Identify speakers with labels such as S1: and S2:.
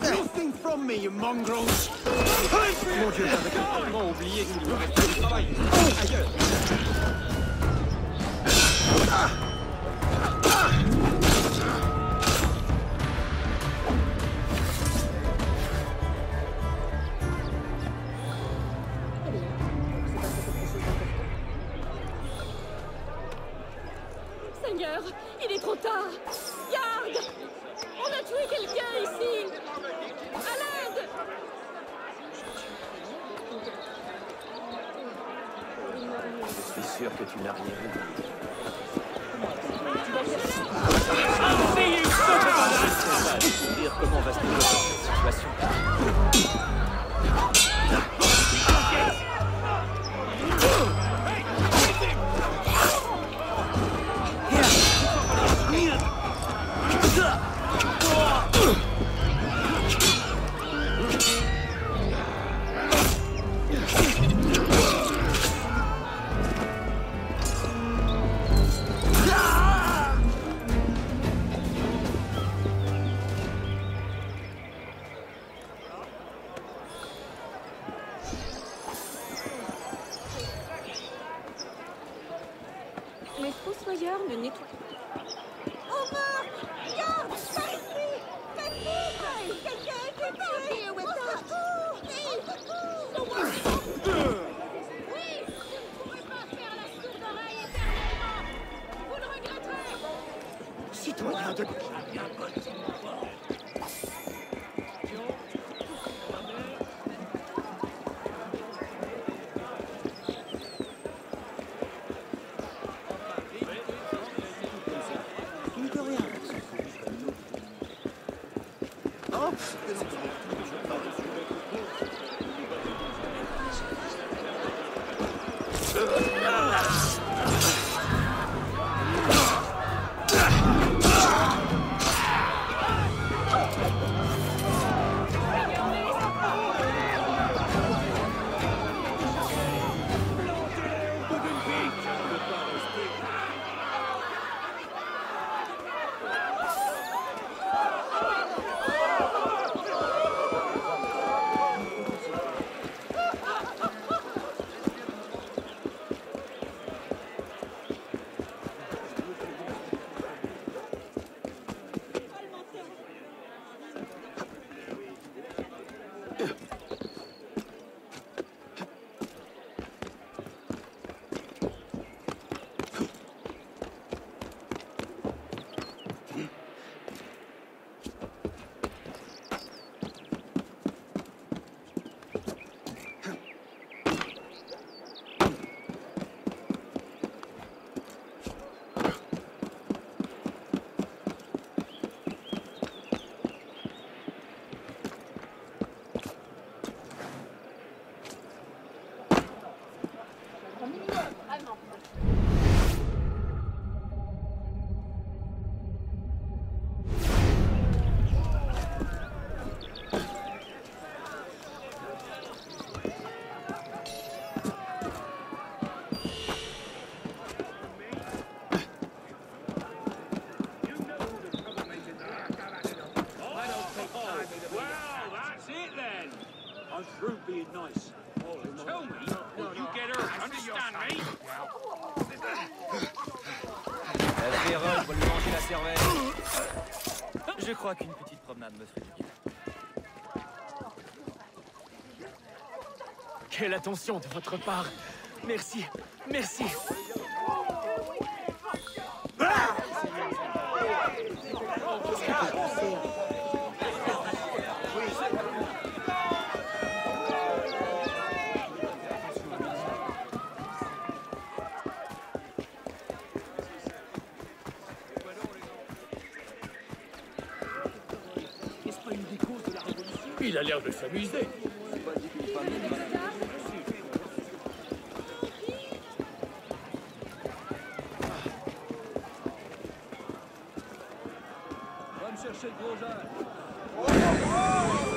S1: Nothing from me, you mongrels!
S2: Seigneur, il est trop tard Garde On a tué quelqu'un ici À l'aide
S3: Je suis sûr que tu n'as rien vu. dire comment va se développer cette situation.
S2: Ne nettoient
S4: Au revoir Garde Par ici Faites-vous Quelqu'un a été tué Au secours Oui Je ne pourrais pas. Faire la sourde éternellement Vous le regretterez
S1: de...
S5: Yeah. I'm through being nice. Tell me, you get her, understand me?
S3: La Vérole va lui manger la cervelle. Je crois qu'une petite promenade me ferait du bien. Quelle attention de votre part. Merci, merci.
S5: Il a l'air de s'amuser. Va me chercher le gros.